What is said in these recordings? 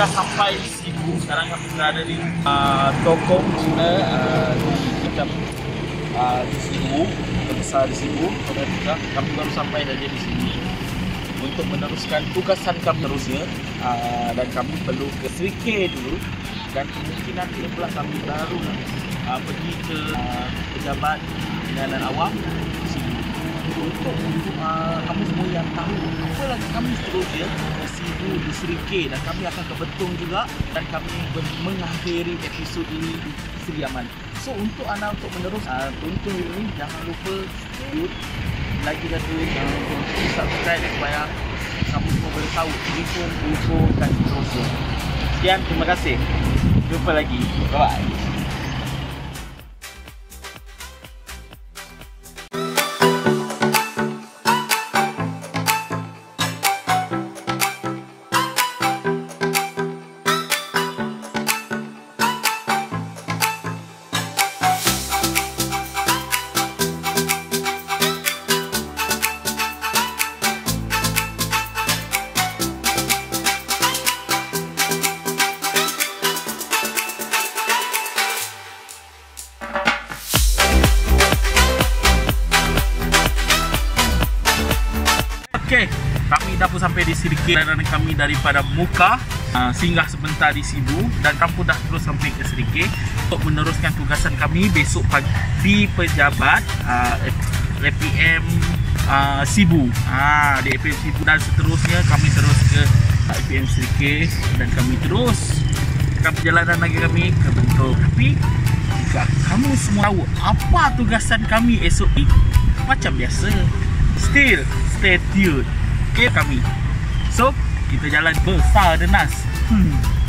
Sekarang kami berada di uh, Tokong Cina uh, di macam uh, di Sibu, terbesar di Sibu. Juga kami baru sampai saja di sini. Untuk meneruskan tugasan kami terusnya uh, dan kami perlu ke Sri K dulu. Dan kemungkinan ini pula kami baru uh, pergi ke uh, pejabat pengenalan awam Sibu. untuk uh, kamu semua yang tahu apa lagi kami seterusnya Sibu di Sri K dan kami akan ke Betong juga dan kami mengakhiri episod ini di Sri Aman. So untuk anda untuk menerus uh, tonton ini jangan lupa stay lagi satu uh, untuk subscribe supaya kamu semua boleh tahu info-info dan seterusnya. Sekian, terima kasih. Jumpa lagi. Bye-bye. Sampai di Sirikit dan kami daripada Muka uh, singgah sebentar di Sibu dan kami dah terus sampai ke Sirikit untuk meneruskan tugasan kami besok pagi di pejabat uh, APM uh, Sibu. Ah, di APM Sibu dan seterusnya kami terus ke APM Sirikit dan kami terus akan perjalanan lagi kami ke Bentong. Tapi jika kamu semua tahu apa tugasan kami esok ni macam biasa still stay tuned okay kami so kita jalan besar denas hmm.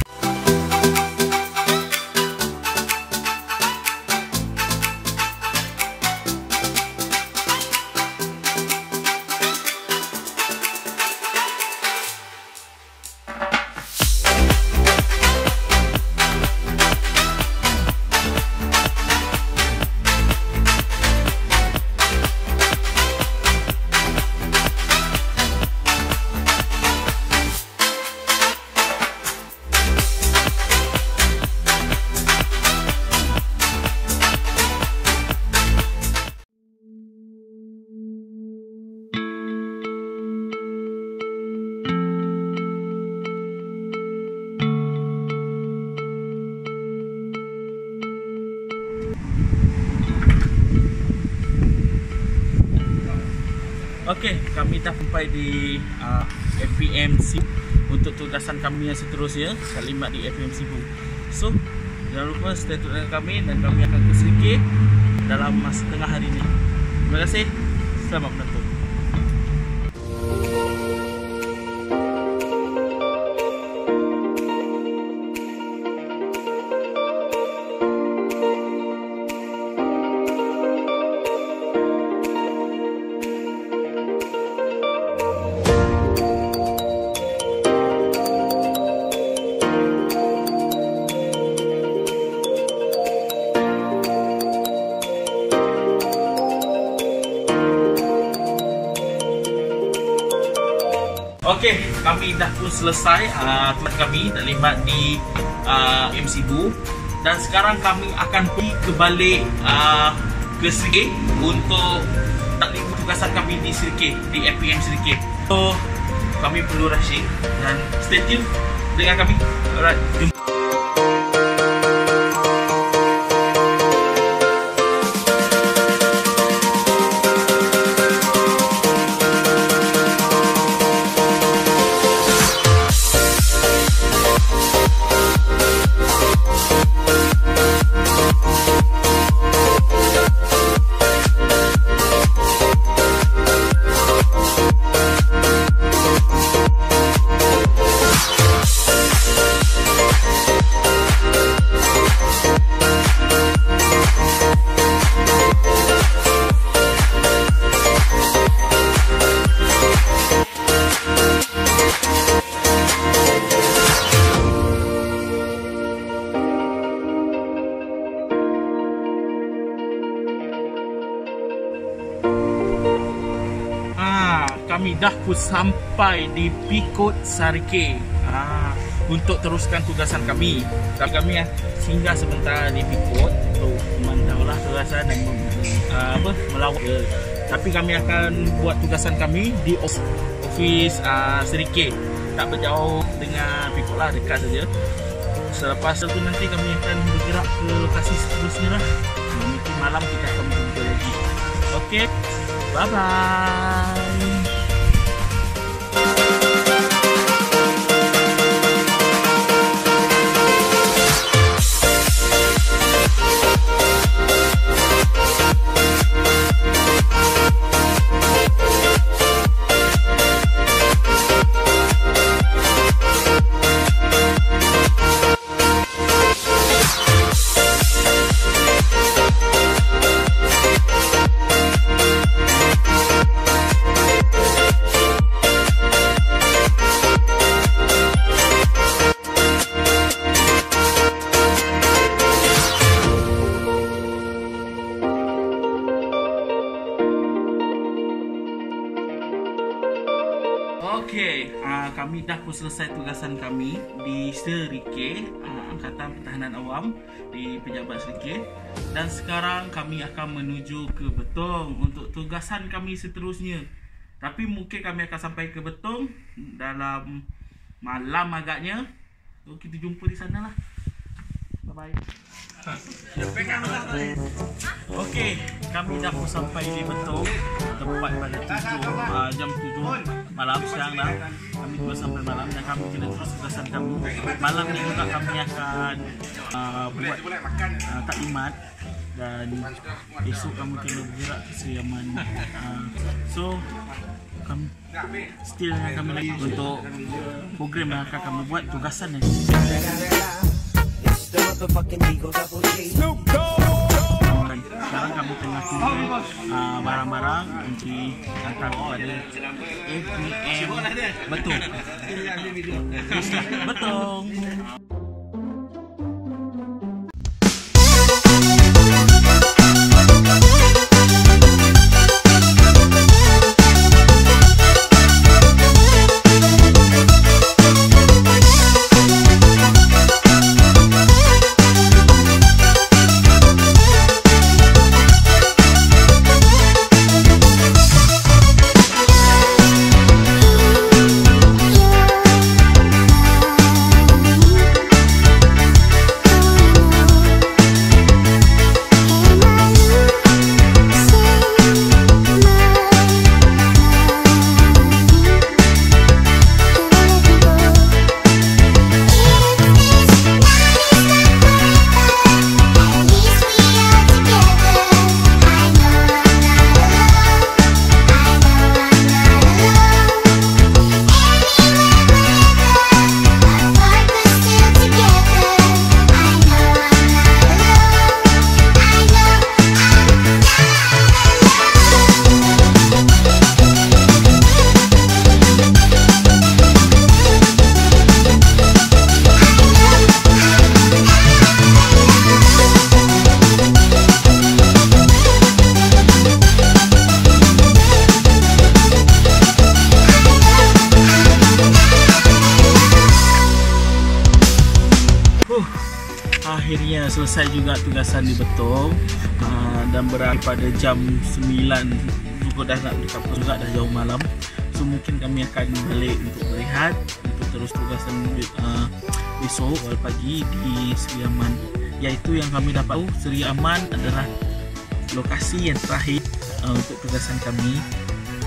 Okey, kami dah sampai di uh, FPMC untuk tugasan kami yang seterusnya kalimat di FPMC bu. So, jangan lupa stay tune dengan kami dan kami akan ke sedikit dalam masa tengah hari ini. Terima kasih. Selamat menonton. Okey, kami dah pun selesai uh, tugas kami terlibat di uh, MC Bu dan sekarang kami akan pergi ke balik uh, ke Serikit untuk taklim tugasan kami di Serikit di FPM Serikit. So, kami perlu rushing dan stay tune dengan kami. Alright, jumpa. Kami dah pun sampai di Pikot Sarike. Ah, untuk teruskan tugasan kami. Dan kami ya, singgah sebentar di Pikot untuk memantaulah tugasan dan uh, apa melawat. Uh, tapi kami akan buat tugasan kami di office uh, Serike. Tak berjauh dengan Pikot lah, dekat saja. Selepas itu nanti kami akan bergerak ke lokasi seterusnya lah. Mungkin malam kita akan berjumpa lagi. Okay, bye-bye. Okey, uh, kami dah pun selesai tugasan kami di Serike, uh, Angkatan Pertahanan Awam di Pejabat Serike dan sekarang kami akan menuju ke Betong untuk tugasan kami seterusnya. Tapi mungkin kami akan sampai ke Betong dalam malam agaknya. So, kita jumpa di sana lah. Bye bye. Okey, kami dah pun sampai di Betong tempat pada tujuh, uh, jam tujuh malam siang dah. Kami pun sampai malam dan kami kena terus tugasan kami. Malam ni juga kami akan uh, buat uh, taklimat dan esok kami kena bergerak ke Seriaman. Uh, so kami still dengan kami lagi untuk program yang akan kami buat tugasan ni. Snoop Dogg. Sekarang kami tengah tunggu uh, barang-barang nanti hantar kepada APM Betul. Betul. Selesai juga tugasan di Betong uh, dan berakhir pada jam 9 juga dah nak dekat juga dah jauh malam. So mungkin kami akan balik untuk berehat untuk terus tugasan uh, besok awal pagi di Seri Aman. Iaitu yang kami dapat tahu Seri Aman adalah lokasi yang terakhir uh, untuk tugasan kami.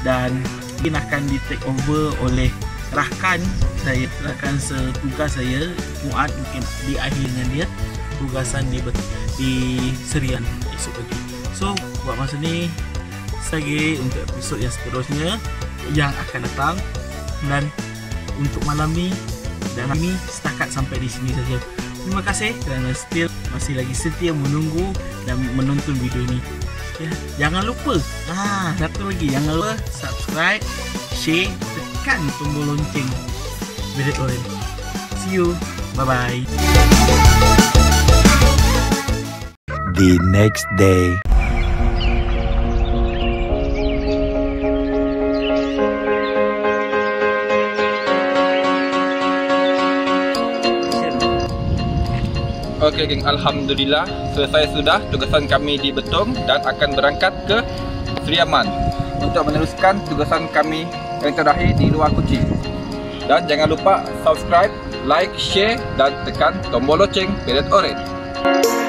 Dan mungkin akan di take over oleh rakan saya rakan setugas saya Muad mungkin di akhir dengan dia tugasan di di serian esok pagi. So buat masa ni lagi untuk episod yang seterusnya yang akan datang dan untuk malam ni dan kami setakat sampai di sini saja. Terima kasih kerana still masih lagi setia menunggu dan menonton video ini. Ya, jangan lupa. Ah, satu lagi jangan lupa subscribe, share, tekan tombol lonceng. Berit Loren. See you. Bye bye the next day. Okey geng, Alhamdulillah selesai sudah tugasan kami di Betong dan akan berangkat ke Sri Aman untuk meneruskan tugasan kami yang terakhir di luar Kuching. Dan jangan lupa subscribe, like, share dan tekan tombol loceng beret orange.